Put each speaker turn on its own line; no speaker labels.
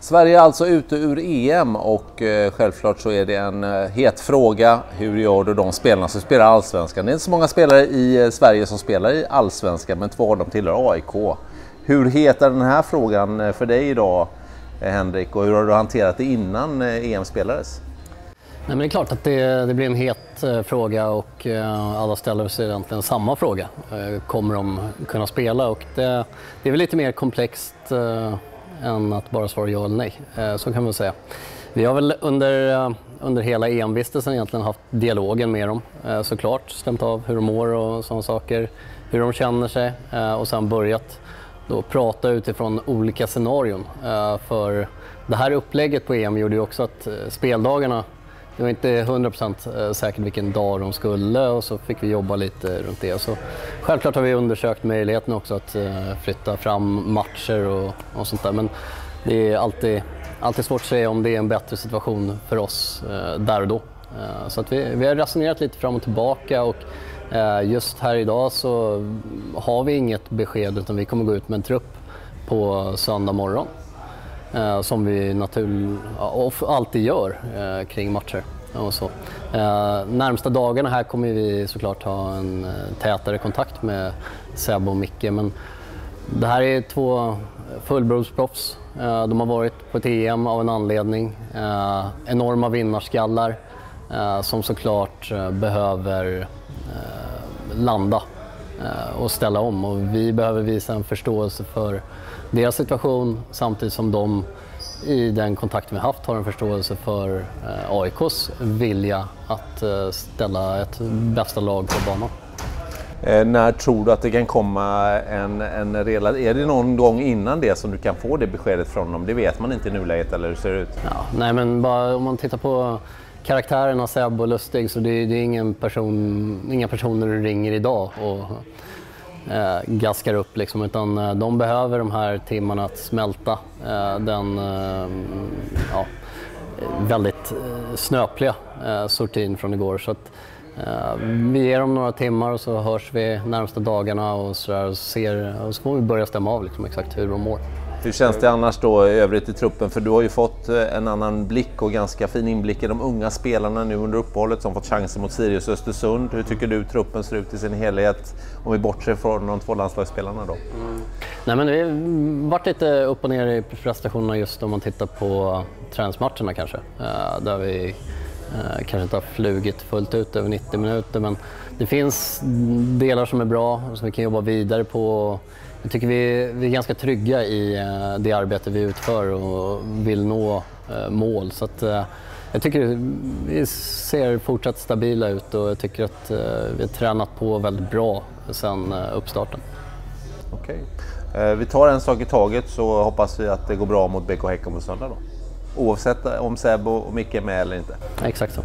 Sverige är alltså ute ur EM och eh, självklart så är det en eh, het fråga. Hur gör du de spelarna som spelar allsvenskan? Det är inte så många spelare i eh, Sverige som spelar i allsvenskan men två av dem tillhör AIK. Hur het är den här frågan för dig idag Henrik och hur har du hanterat det innan EM spelades?
Nej, men det är klart att det, det blir en het eh, fråga och eh, alla ställer sig egentligen samma fråga. Eh, kommer de kunna spela? Och det, det är väl lite mer komplext än att bara svara ja eller nej. Eh, så kan man säga. Vi har väl under, eh, under hela EM-vistelsen egentligen haft dialogen med dem eh, såklart. Stämt av hur de mår och sådana saker. Hur de känner sig och sen börjat då prata utifrån olika scenarion. För det här upplägget på EM gjorde ju också att speldagarna det var inte 100% eh, säkert vilken dag de skulle och så fick vi jobba lite runt det. Så självklart har vi undersökt möjligheten också att eh, flytta fram matcher och, och sånt där. Men det är alltid, alltid svårt att säga om det är en bättre situation för oss eh, där och då. Så att vi, vi har resonerat lite fram och tillbaka och just här idag så har vi inget besked utan vi kommer gå ut med en trupp på söndag morgon. Eh, som vi naturligt alltid gör eh, kring matcher. Och så. Eh, närmsta dagarna här kommer vi såklart ha en eh, tätare kontakt med Sebbe och Micke. Men det här är två fullblodsproffs. Eh, de har varit på ett EM av en anledning. Eh, enorma vinnarskallar eh, som såklart eh, behöver eh, landa och ställa om. Och vi behöver visa en förståelse för deras situation samtidigt som de i den kontakt vi haft har en förståelse för eh, AIKs vilja att eh, ställa ett bästa lag på banan.
Eh, när tror du att det kan komma en, en rela- Är det någon gång innan det som du kan få det beskedet från dem? Det vet man inte i nuläget eller hur ser det ut?
Ja, nej men bara om man tittar på karaktärerna Seb och Lustig så det, är- det är ingen person, inga personer du ringer idag och eh, gaskar upp liksom, utan eh, de behöver de här timmarna att smälta eh, den eh, ja, väldigt eh, snöpliga eh, sortin från igår. Så att, eh, vi ger dem några timmar och så hörs vi närmsta dagarna och så, där, och, ser, och så får vi börja stämma av liksom, exakt hur de mår.
Hur känns det annars då i övrigt i truppen? För du har ju fått eh, en annan blick och ganska fin inblick i de unga spelarna nu under uppehållet som fått chansen mot Sirius Östersund. Hur tycker du truppen ser ut i sin helhet? Om vi bortser från de två landslagsspelarna då.
Nej, men det har varit lite upp och ner i prestationerna just om man tittar på träningsmatcherna kanske. Eh, där vi Eh, kanske inte har flugit fullt ut över 90 minuter men det finns delar som är bra som vi kan jobba vidare på. Jag tycker vi, vi är ganska trygga i eh, det arbete vi utför och vill nå eh, mål. Så att, eh, jag tycker vi ser fortsatt stabila ut och jag tycker att eh, vi har tränat på väldigt bra sedan eh, uppstarten.
Okej. Eh, vi tar en sak i taget så hoppas vi att det går bra mot BK Häcken på söndag då. Oavsett om Seb och Micke är med eller inte.
Exakt så.